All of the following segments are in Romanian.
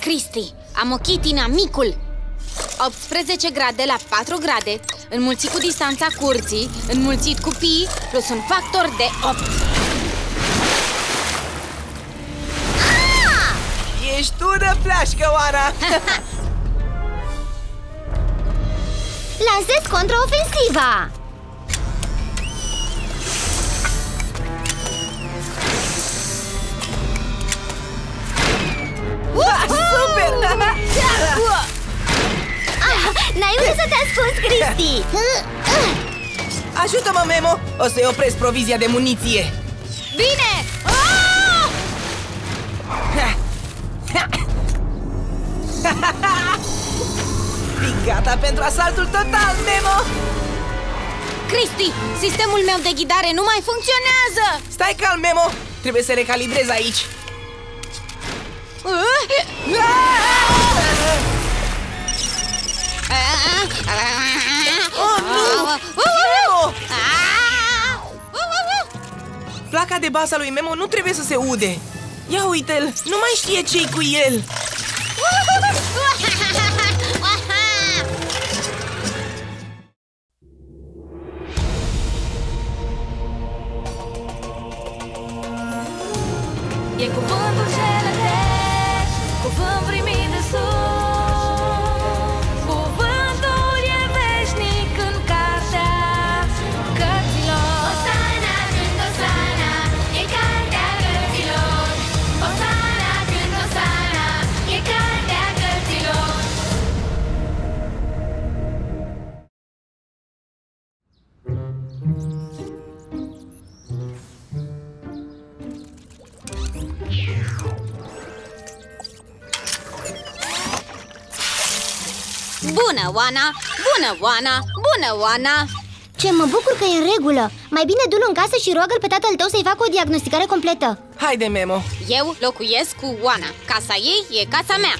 Cristi, am ochit inamicul 18 grade la 4 grade Înmulțit cu distanța curții Înmulțit cu pi Plus un factor de 8 Ești tu de flașcă, Oana! Lansez contraofensiva! N-ai unde să te ascunzi, Cristi! Ajută-mă, Memo! O să-i opresc provizia de muniție! Bine! Ah! Fii gata pentru asaltul total, Memo! Cristi, sistemul meu de ghidare nu mai funcționează! Stai calm, Memo! Trebuie să recalibrez aici! Oh, nu! Memo! Placa de bază a lui Memo nu trebuie să se ude! Ia uite-l! Nu mai știe ce cu el! Bună, Oana! Bună, Oana! Bună, Oana! Ce mă bucur că e în regulă! Mai bine du-l în casă și roagă-l pe tatăl tău să-i facă o diagnosticare completă Haide, Memo! Eu locuiesc cu Oana Casa ei e casa mea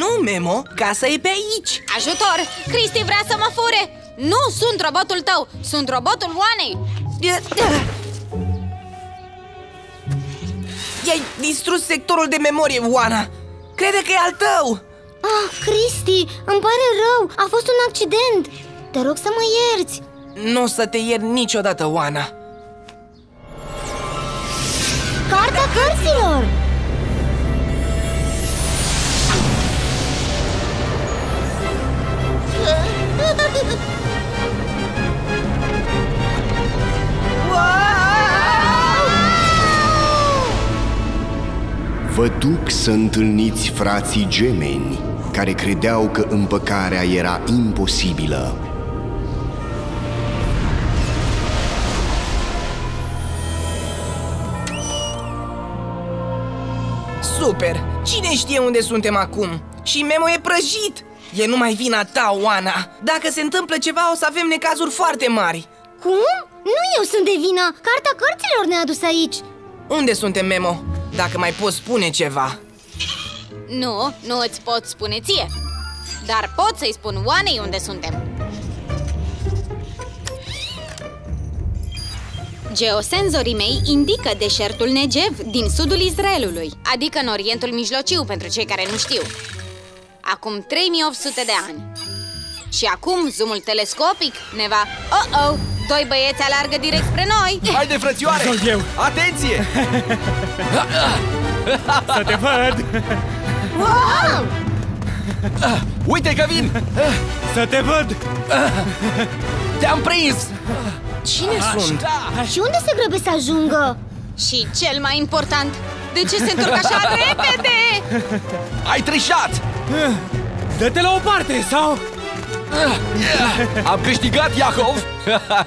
Nu, Memo! Casa e pe aici! Ajutor! Cristi vrea să mă fure! Nu sunt robotul tău! Sunt robotul Oanei! I-ai distrus sectorul de memorie, Oana! Crede că e al tău! Ah, Cristi, îmi pare rău, a fost un accident Te rog să mă ierți Nu o să te iert niciodată, Oana! Cartea cărților! Vă duc să întâlniți frații gemeni care credeau că împăcarea era imposibilă. Super! Cine știe unde suntem acum? Și Memo e prăjit! E numai vina ta, Oana! Dacă se întâmplă ceva, o să avem necazuri foarte mari! Cum? Nu eu sunt de vină! Cartea cărților ne-a adus aici Unde suntem, Memo? Dacă mai poți spune ceva. Nu, nu îți pot spune ție. Dar pot să-i spun Oanei unde suntem. Geosenzorii mei indică deșertul Negev din sudul Israelului Adică în Orientul Mijlociu, pentru cei care nu știu. Acum 3800 de ani. Și acum zoomul telescopic ne va... Oh-oh! Doi băieți alargă direct spre noi Haide, frățioare! Sunt eu. Atenție! Să te văd! Uite că vin! Să te văd! Te-am prins! Cine sunt? Și unde se grăbesc să ajungă? Și cel mai important, de ce se întorc așa repede? Ai trișat! Dă-te la o parte, sau... Am câștigat, Iacov!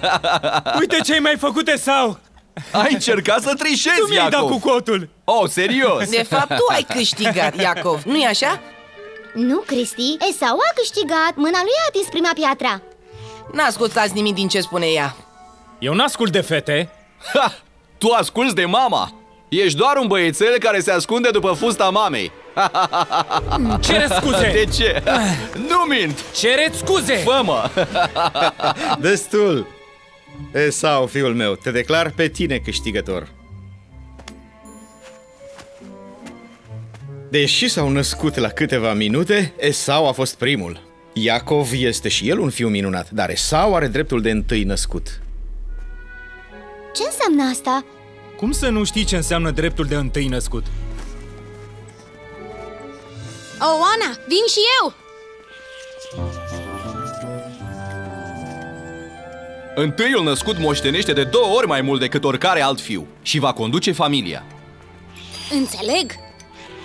Uite ce ai mai făcute, sau... Ai încercat să trișezi, Tu mi-ai dat Iacov! cu cotul! Oh, serios? De fapt, tu ai câștigat, Iacov, nu-i așa? Nu, Cristi, Esau a câștigat Mâna lui a atins prima piatra N-ascultați nimic din ce spune ea Eu n-ascult de fete Ha! Tu asculți de mama! Ești doar un băiețel care se ascunde după fusta mamei Cere scuze! De ce? Ah. Nu mint! Cereți scuze! Fă mă! Destul! Esau, fiul meu, te declar pe tine câștigător. Deși s-au născut la câteva minute, Esau a fost primul. Iacov este și el un fiu minunat, dar Esau are dreptul de întâi născut. Ce înseamnă asta? Cum să nu știi ce înseamnă dreptul de întâi născut? Oh, Ana, vin și eu! Întâiul născut moștenește de două ori mai mult decât oricare alt fiu și va conduce familia. Înțeleg!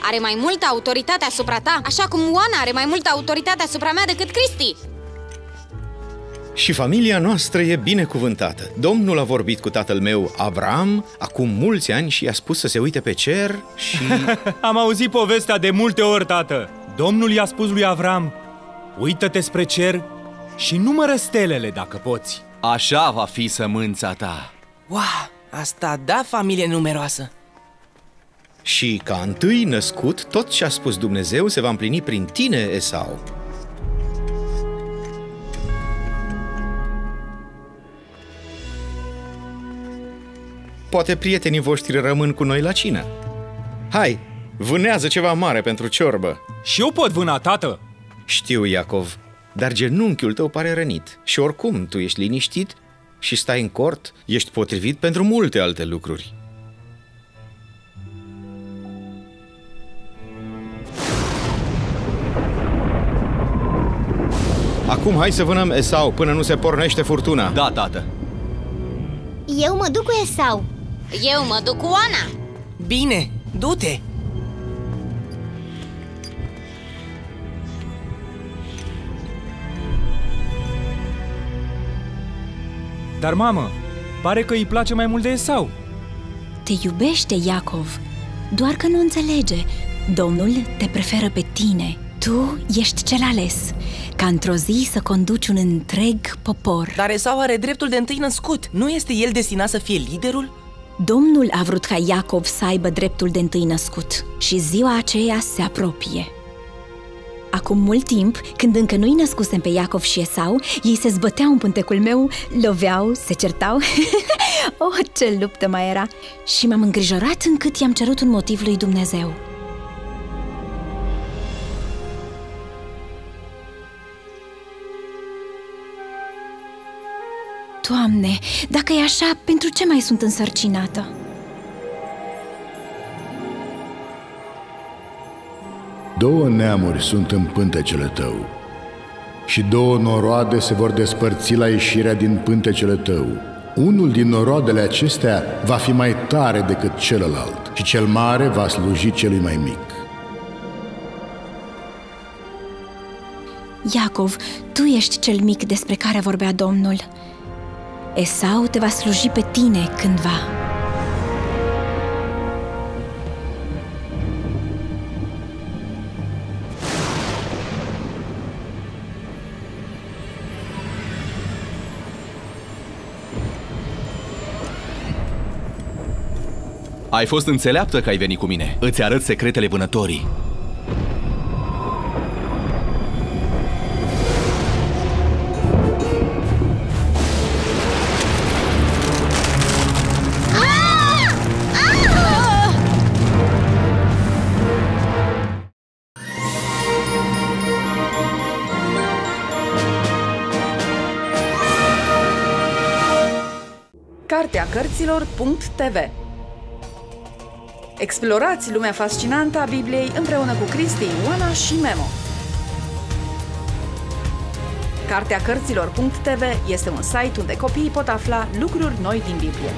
Are mai multă autoritate asupra ta, așa cum Oana are mai multă autoritate asupra mea decât Cristi. Și familia noastră e binecuvântată. Domnul a vorbit cu tatăl meu, Avram, acum mulți ani și i-a spus să se uite pe cer și... Am auzit povestea de multe ori, tată. Domnul i-a spus lui Avram, uită-te spre cer și numără stelele dacă poți. Așa va fi sămânța ta. Wow, asta da familie numeroasă. și ca întâi născut, tot ce a spus Dumnezeu se va împlini prin tine, Esau. Poate prietenii voștri rămân cu noi la cină. Hai, vânează ceva mare pentru ciorbă. Și eu pot vâna, tată? Știu, Iacov, dar genunchiul tău pare rănit și oricum tu ești liniștit și stai în cort, ești potrivit pentru multe alte lucruri. Acum hai să vânăm Esau până nu se pornește furtuna. Da, tată. Eu mă duc cu Esau. Eu mă duc cu Oana. Bine, du-te! Dar, mamă, pare că îi place mai mult de Esau. Te iubește, Iacov, doar că nu înțelege. Domnul te preferă pe tine. Tu ești cel ales, ca într-o zi să conduci un întreg popor. Dar Esau are dreptul de întâi născut. Nu este el destinat să fie liderul? Domnul a vrut ca Iacov să aibă dreptul de întâi născut și ziua aceea se apropie. Acum mult timp, când încă nu-i născusem pe Iacov și Esau, ei se zbăteau în pântecul meu, loveau, se certau. oh, ce luptă mai era! Și m-am îngrijorat încât i-am cerut un motiv lui Dumnezeu. Doamne, dacă e așa, pentru ce mai sunt însărcinată? Două neamuri sunt în pântecele tău și două noroade se vor despărți la ieșirea din pântecele tău. Unul din noroadele acestea va fi mai tare decât celălalt și cel mare va sluji celui mai mic. Iacov, tu ești cel mic despre care vorbea Domnul. Esau te va sluji pe tine cândva. Ai fost înțeleaptă că ai venit cu mine. Îți arăt secretele vânătorii. Cartea cărților.tv Explorați lumea fascinantă a Bibliei împreună cu Cristi, Ioana și Memo. Cartea cărților.tv este un site unde copiii pot afla lucruri noi din Biblie.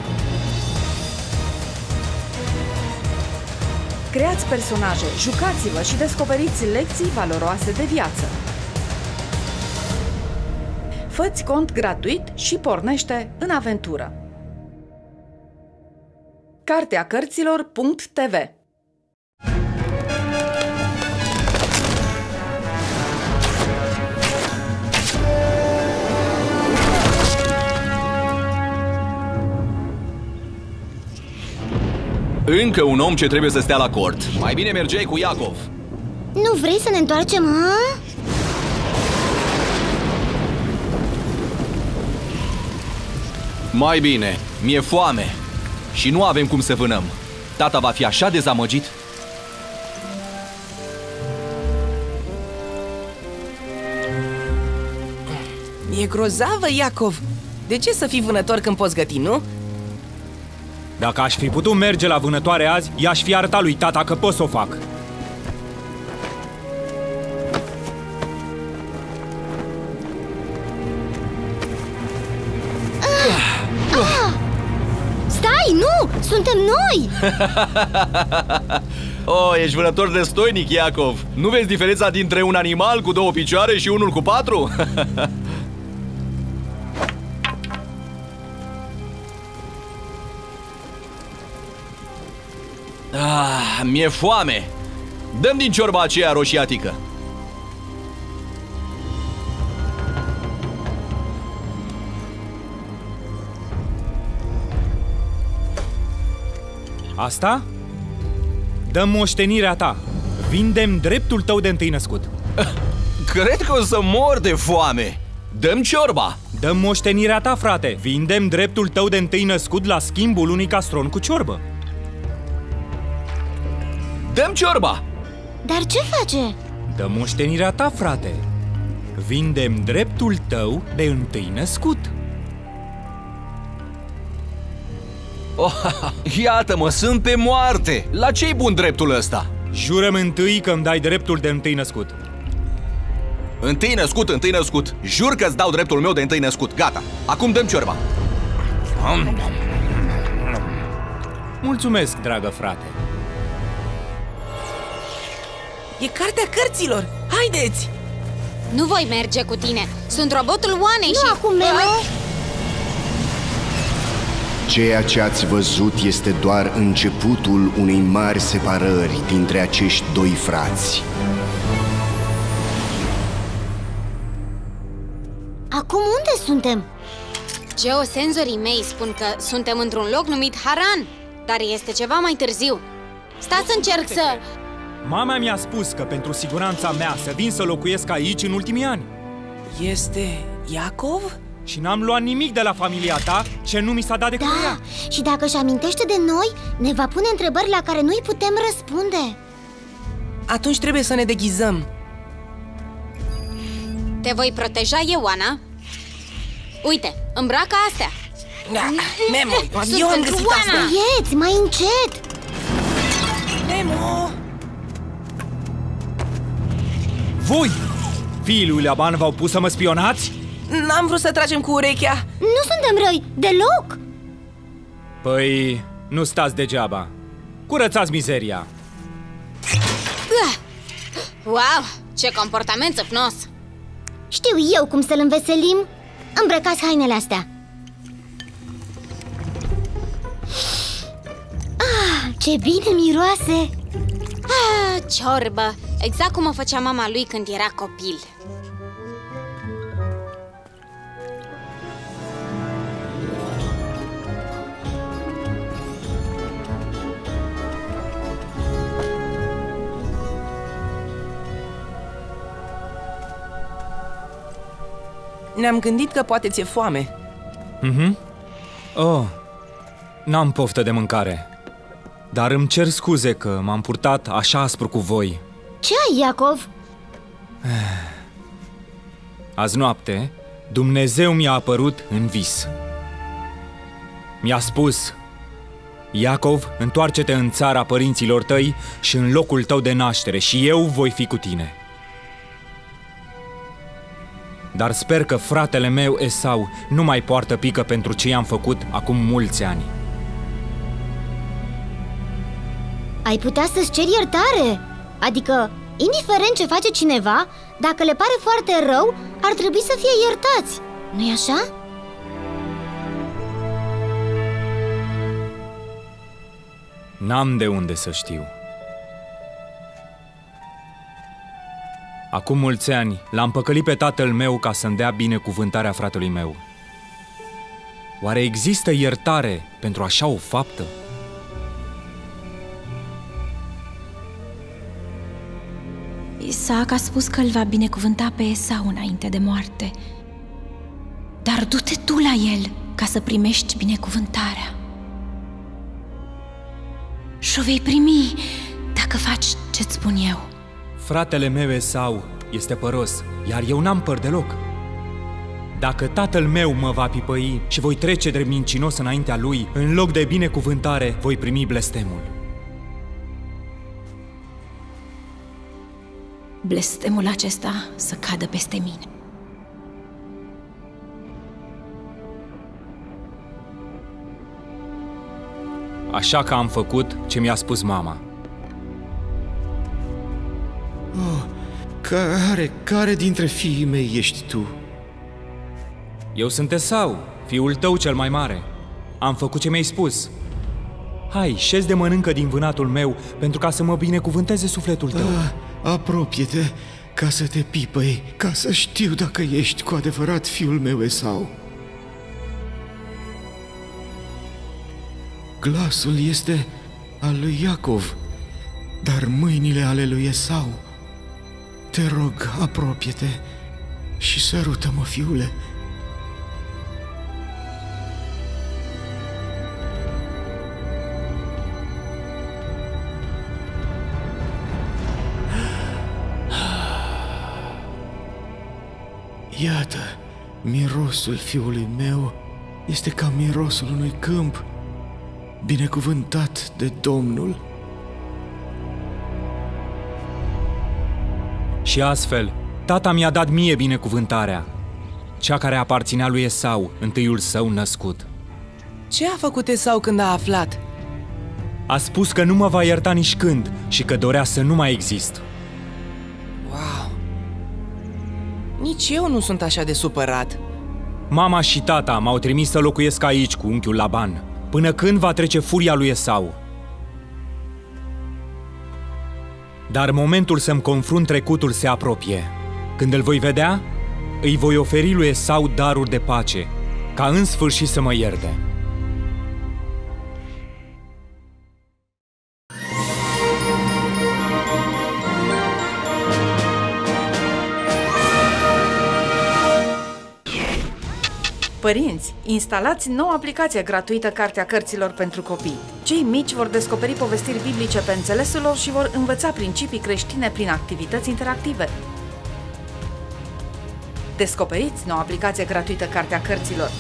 Creați personaje, jucați-vă și descoperiți lecții valoroase de viață. Făți cont gratuit și pornește în aventură. Cartea cărților.tv Încă un om ce trebuie să stea la cort. Mai bine mergeai cu Iacov. Nu vrei să ne întoarcem, a? Mai bine, mi-e foame și nu avem cum să vânăm. Tata va fi așa dezamăgit. E grozavă, Iacov! De ce să fii vânător când poți găti, nu? Dacă aș fi putut merge la vânătoare azi, i-aș fi arătat lui tata că pot să o fac. Suntem noi! Oh, ești vânător de stoinic, Iacov. Nu vezi diferența dintre un animal cu două picioare și unul cu patru? ah, mi-e foame. Dăm din ciorba aceea roșiatică. Asta? Dăm moștenirea ta. Vindem dreptul tău de întâi născut. Cred că o să mor de foame. Dăm ciorba. Dăm moștenirea ta, frate. Vindem dreptul tău de întâi născut la schimbul unui castron cu ciorbă. Dăm ciorba. Dar ce face? Dăm moștenirea ta, frate. Vindem dreptul tău de întâi născut. Oh, iată-mă, sunt pe moarte. La ce-i bun dreptul ăsta? Jurăm întâi că îmi dai dreptul de întâi născut. Întâi născut, întâi născut. Jur că-ți dau dreptul meu de întâi născut. Gata. Acum dăm ciorba. Mulțumesc, dragă frate. E cartea cărților! Haideți! Nu voi merge cu tine. Sunt robotul Oanei Nu și... acum, Memo! Ceea ce ați văzut este doar începutul unei mari separări dintre acești doi frați. Acum unde suntem? Geosenzorii mei spun că suntem într-un loc numit Haran, dar este ceva mai târziu. Stați să încerc să... Mama mi-a spus că pentru siguranța mea să vin să locuiesc aici în ultimii ani. Este Iacov? Și n-am luat nimic de la familia ta ce nu mi s-a dat de Da, cuia. și dacă își amintește de noi, ne va pune întrebări la care nu-i putem răspunde Atunci trebuie să ne deghizăm. Te voi proteja eu, Oana. Uite, îmbracă astea. Da, Memo, Sunt eu am pentru găsit Oana. asta! Ieți, mai încet! Memo! Voi, fiii lui Laban v-au pus să mă spionați? N-am vrut să tragem cu urechea Nu suntem răi, deloc! Păi, nu stați degeaba. Curățați mizeria. Wow, ce comportament țăpnos! Știu eu cum să-l înveselim Îmbrăcați hainele astea Ah, ce bine miroase! Ah, ciorbă! Exact cum o făcea mama lui când era copil. Ne-am gândit că poate ți-e foame Mhm. Oh, n-am poftă de mâncare. Dar îmi cer scuze că m-am purtat așa aspru cu voi. Ce ai, Iacov? Azi noapte, Dumnezeu mi-a apărut în vis. Mi-a spus, Iacov, întoarce-te în țara părinților tăi și în locul tău de naștere și eu voi fi cu tine. Dar sper că fratele meu Esau nu mai poartă pică pentru ce i-am făcut acum mulți ani. Ai putea să-ți ceri iertare Adică, indiferent ce face cineva Dacă le pare foarte rău, ar trebui să fie iertați Nu-i așa? N-am de unde să știu. Acum mulți ani l-am păcălit pe tatăl meu ca să-mi dea binecuvântarea fratelui meu. Oare există iertare pentru așa o faptă? Isaac a spus că îl va binecuvânta pe Esau înainte de moarte. Dar du-te tu la el ca să primești binecuvântarea. Și o vei primi dacă faci ce-ți spun eu. Fratele meu Esau este păros, iar eu n-am păr deloc. Dacă tatăl meu mă va pipăi și voi trece de mincinos înaintea lui, în loc de binecuvântare, voi primi blestemul. Blestemul acesta să cadă peste mine. Așa că am făcut ce mi-a spus mama. Care, care dintre fiii mei ești tu? Eu sunt Esau, fiul tău cel mai mare. Am făcut ce mi-ai spus. Hai, șezi de mănâncă din vânatul meu pentru ca să mă binecuvânteze sufletul tău. Ah, apropie-te ca să te pipăi, ca să știu dacă ești cu adevărat fiul meu Esau. Glasul este al lui Iacov, dar mâinile ale lui Esau. Te rog, apropie-te și sărută-mă, fiule. Iată, mirosul fiului meu este ca mirosul unui câmp binecuvântat de Domnul. Și astfel, tata mi-a dat mie binecuvântarea, cea care aparținea lui Esau, întâiul său născut. Ce a făcut Esau când a aflat? A spus că nu mă va ierta nici când și că dorea să nu mai exist. Wow! Nici eu nu sunt așa de supărat. Mama și tata m-au trimis să locuiesc aici cu unchiul Laban, până când va trece furia lui Esau. Dar momentul să-mi confrunt trecutul se apropie. Când îl voi vedea, îi voi oferi lui Esau daruri de pace, ca în sfârșit să mă ierte. Părinți, instalați noua aplicație gratuită Cartea Cărților pentru Copii. Cei mici vor descoperi povestiri biblice pe înțelesul lor și vor învăța principii creștine prin activități interactive. Descoperiți noua aplicație gratuită Cartea Cărților.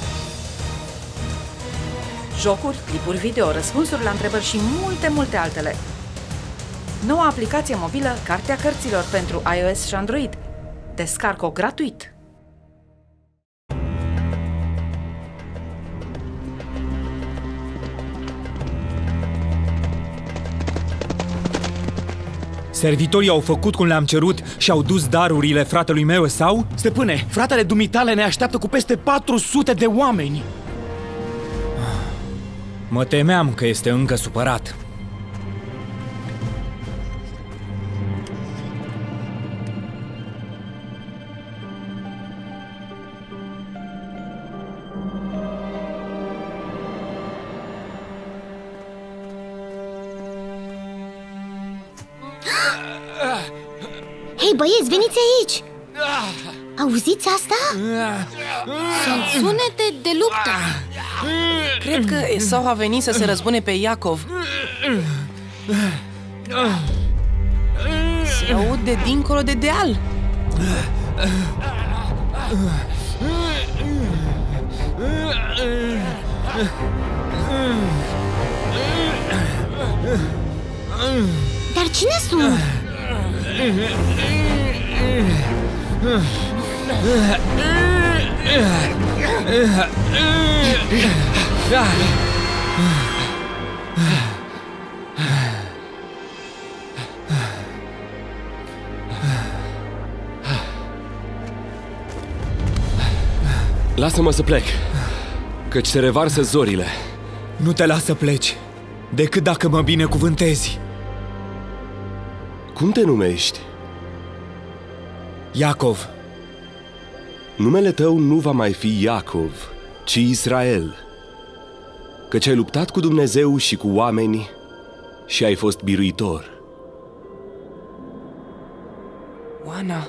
Jocuri, clipuri video, răspunsuri la întrebări și multe, multe altele. Noua aplicație mobilă Cartea Cărților pentru iOS și Android. Descarcă-o gratuit! Servitorii au făcut cum le-am cerut și au dus darurile fratelui meu sau? Stăpâne, fratele dumitale ne așteaptă cu peste 400 de oameni. Mă temeam că este încă supărat. Hei, băieți, veniți aici! Auziți asta? Sunt sunete de luptă. Cred că Esau a venit să se răzbune pe Iacov. Se aud de dincolo de deal. Dar cine sunt? Lasă-mă să plec, căci se revarsă zorile. Nu te las să pleci, decât dacă mă binecuvântezi. Cum te numești? Iacov, Numele tău nu va mai fi Iacov, ci Israel. Căci ai luptat cu Dumnezeu și cu oameni și ai fost biruitor. Oana,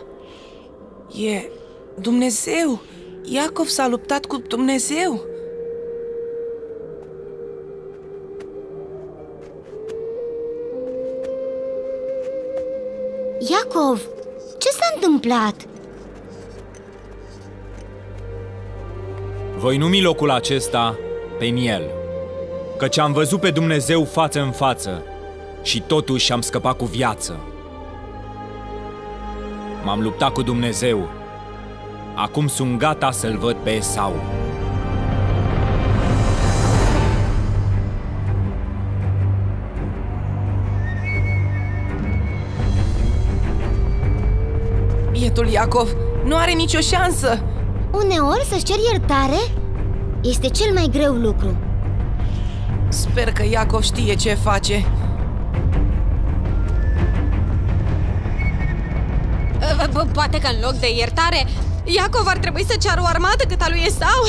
e Dumnezeu! Iacov s-a luptat cu Dumnezeu! Iacov, ce s-a întâmplat? Voi numi locul acesta Peniel, căci am văzut pe Dumnezeu față în față și totuși am scăpat cu viață. M-am luptat cu Dumnezeu. Acum sunt gata să-l văd pe Esau. Bietul Iacov nu are nicio șansă Uneori să-și ceri iertare este cel mai greu lucru Sper că Iacov știe ce face Uh, Poate că în loc de iertare, Iacov ar trebui să ceară o armată cât a lui Esau.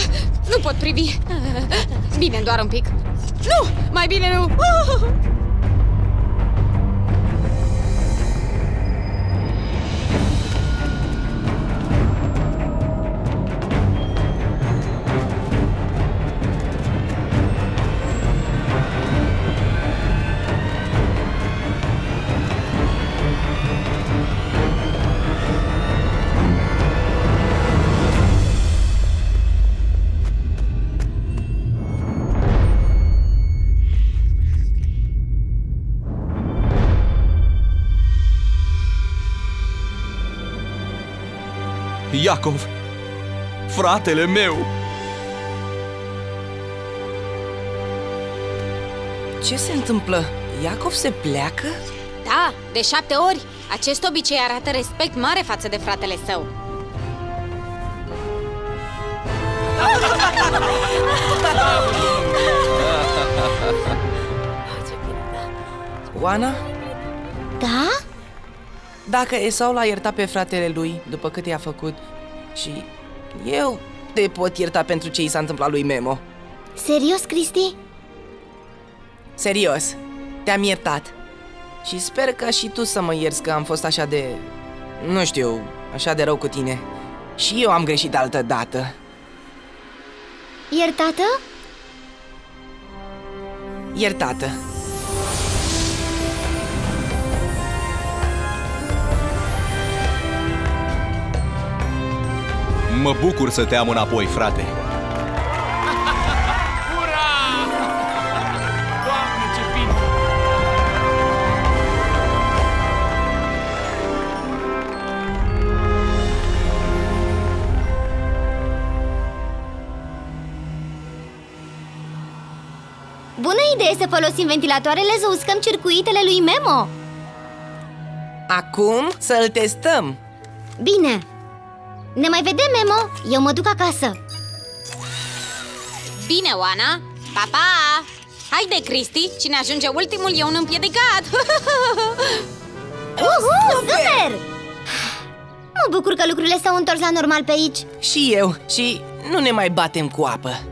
Nu pot privi. Uh, Bine, doar un pic. Nu! Mai bine nu! Uh! Iacov, fratele meu! Ce se întâmplă? Iacov se pleacă? Da, de șapte ori. Acest obicei arată respect mare față de fratele său. Oana? Da? Dacă Esau l-a iertat pe fratele lui după cât i-a făcut și eu te pot ierta pentru ce i s-a întâmplat lui Memo. Serios, Cristi? Serios, te-am iertat. Și sper ca și tu să mă ierți că am fost așa de... Nu știu, așa de rău cu tine. Și eu am greșit altă dată. Iertată? Iertată Mă bucur să te am înapoi, frate. Ura! Doamne, ce bine! Bună idee să folosim ventilatoarele să uscăm circuitele lui Memo Acum să-l testăm Bine Ne mai vedem, Memo Eu mă duc acasă Bine, Oana! Pa, pa! Haide, Cristi! Cine ajunge ultimul e un împiedicat! Uhu, super! Mă bucur că lucrurile s-au întors la normal pe aici Și eu, și nu ne mai batem cu apă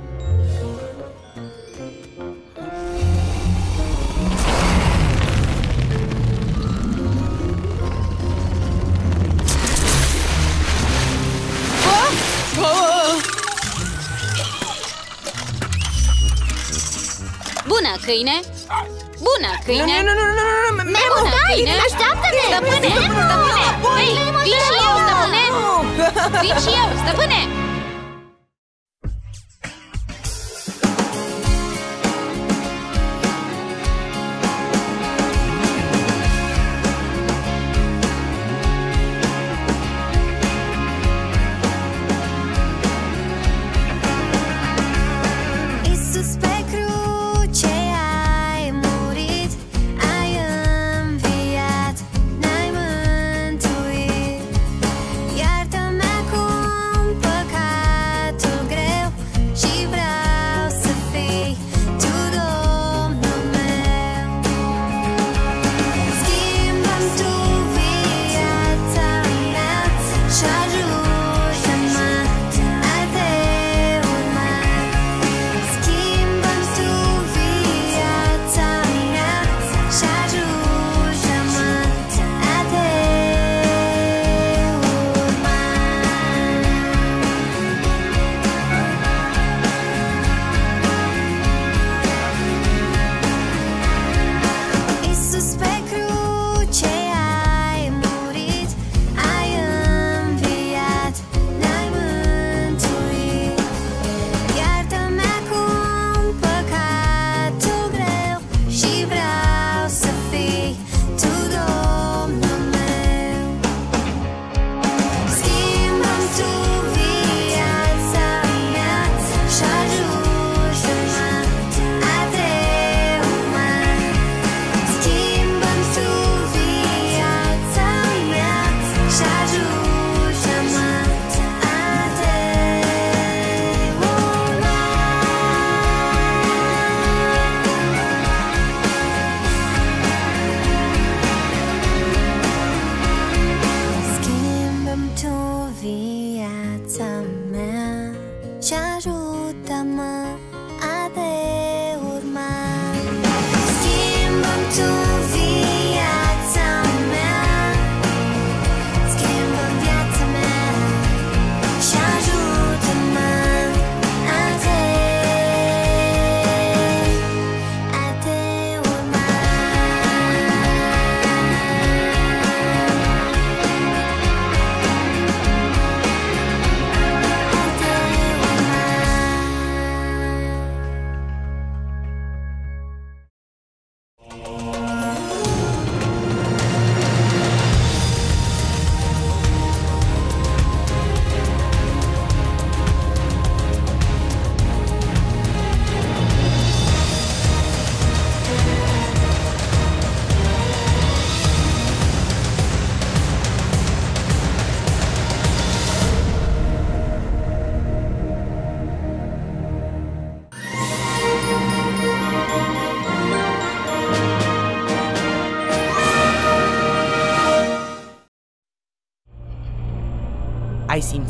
câine! Bună, câine! Nu, nu, nu, nu, nu, nu, Memo, Bună, stai! câine! Așteaptă-ne! Stăpâne! Stăpâne! Hei, vin și eu, stăpâne! Vin și eu, stăpâne!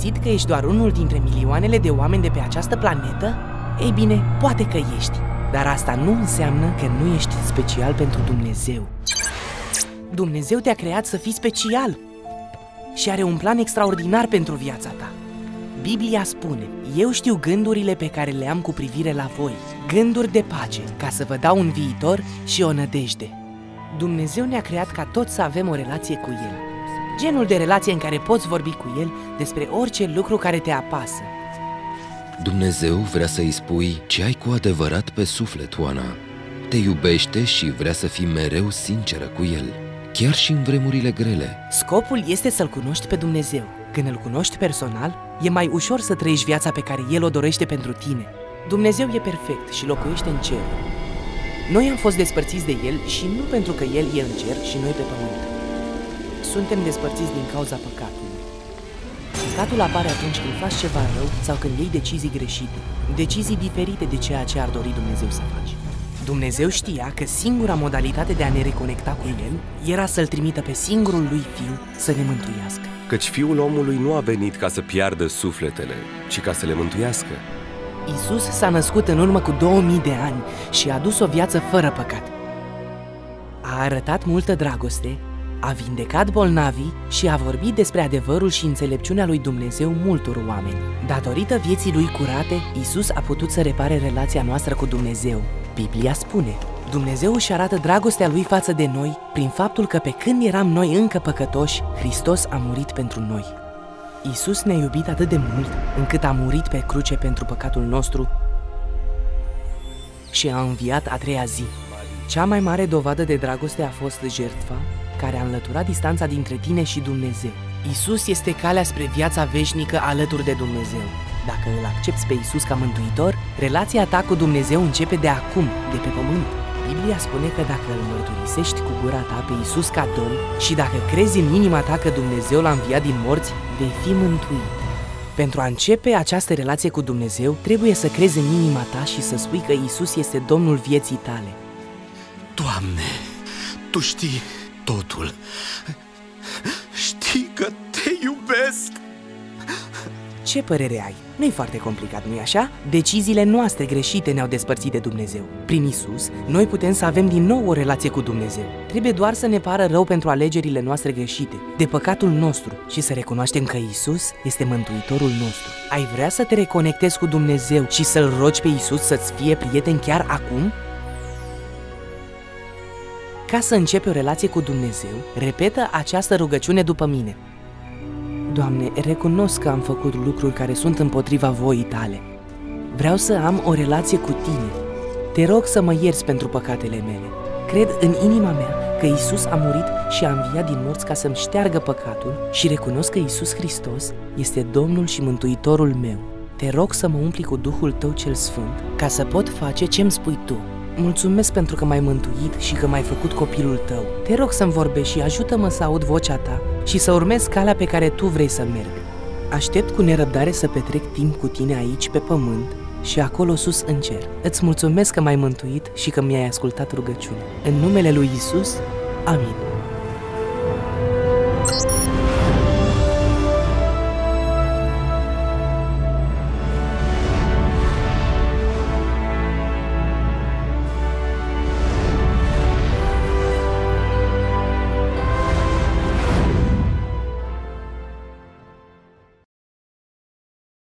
Ai simțit că ești doar unul dintre milioanele de oameni de pe această planetă? Ei bine, poate că ești, dar asta nu înseamnă că nu ești special pentru Dumnezeu. Dumnezeu te-a creat să fii special și are un plan extraordinar pentru viața ta. Biblia spune, eu știu gândurile pe care le am cu privire la voi, gânduri de pace, ca să vă dau un viitor și o nădejde. Dumnezeu ne-a creat ca toți să avem o relație cu El. Genul de relație în care poți vorbi cu El despre orice lucru care te apasă. Dumnezeu vrea să-i spui ce ai cu adevărat pe suflet, Oana. Te iubește și vrea să fii mereu sinceră cu El, chiar și în vremurile grele. Scopul este să-L cunoști pe Dumnezeu. Când îl cunoști personal, e mai ușor să trăiești viața pe care El o dorește pentru tine. Dumnezeu e perfect și locuiește în cer. Noi am fost despărțiți de El și nu pentru că El e în cer și noi pe pământ. Suntem despărțiți din cauza păcatului. Păcatul apare atunci când faci ceva rău sau când iei decizii greșite, decizii diferite de ceea ce ar dori Dumnezeu să faci. Dumnezeu știa că singura modalitate de a ne reconecta cu El era să-L trimită pe singurul Lui Fiu să ne mântuiască. Căci fiul omului nu a venit ca să piardă sufletele, ci ca să le mântuiască. Isus s-a născut în urmă cu 2000 de ani și a adus o viață fără păcat. A arătat multă dragoste, a vindecat bolnavii și a vorbit despre adevărul și înțelepciunea lui Dumnezeu multor oameni. Datorită vieții lui curate, Isus a putut să repare relația noastră cu Dumnezeu. Biblia spune, Dumnezeu își arată dragostea lui față de noi prin faptul că pe când eram noi încă păcătoși, Hristos a murit pentru noi. Isus ne-a iubit atât de mult încât a murit pe cruce pentru păcatul nostru și a înviat a treia zi. Cea mai mare dovadă de dragoste a fost jertfa care a înlăturat distanța dintre tine și Dumnezeu. Isus este calea spre viața veșnică alături de Dumnezeu. Dacă îl accepti pe Isus ca mântuitor, relația ta cu Dumnezeu începe de acum, de pe pământ. Biblia spune că dacă îl mărturisești cu gura ta pe Isus ca Domn și dacă crezi în inima ta că Dumnezeu l-a înviat din morți, vei fi mântuit. Pentru a începe această relație cu Dumnezeu, trebuie să crezi în inima ta și să spui că Isus este Domnul vieții tale. Doamne, Tu știi totul. Știi că te iubesc. Ce părere ai? Nu-i foarte complicat, nu-i așa? Deciziile noastre greșite ne-au despărțit de Dumnezeu. Prin Isus, noi putem să avem din nou o relație cu Dumnezeu. Trebuie doar să ne pară rău pentru alegerile noastre greșite, de păcatul nostru și să recunoaștem că Isus este Mântuitorul nostru. Ai vrea să te reconectezi cu Dumnezeu și să-L rogi pe Isus să-ți fie prieten chiar acum? Ca să începi o relație cu Dumnezeu, repetă această rugăciune după mine. Doamne, recunosc că am făcut lucruri care sunt împotriva voii tale. Vreau să am o relație cu tine. Te rog să mă ierți pentru păcatele mele. Cred în inima mea că Isus a murit și a înviat din morți ca să-mi șteargă păcatul și recunosc că Isus Hristos este Domnul și Mântuitorul meu. Te rog să mă umpli cu Duhul Tău cel Sfânt ca să pot face ce-mi spui Tu. Mulțumesc pentru că m-ai mântuit și că m-ai făcut copilul tău. Te rog să-mi vorbești și ajută-mă să aud vocea ta și să urmez calea pe care tu vrei să merg. Aștept cu nerăbdare să petrec timp cu tine aici pe pământ și acolo sus în cer. Îți mulțumesc că m-ai mântuit și că mi-ai ascultat rugăciunea. În numele lui Isus, amin.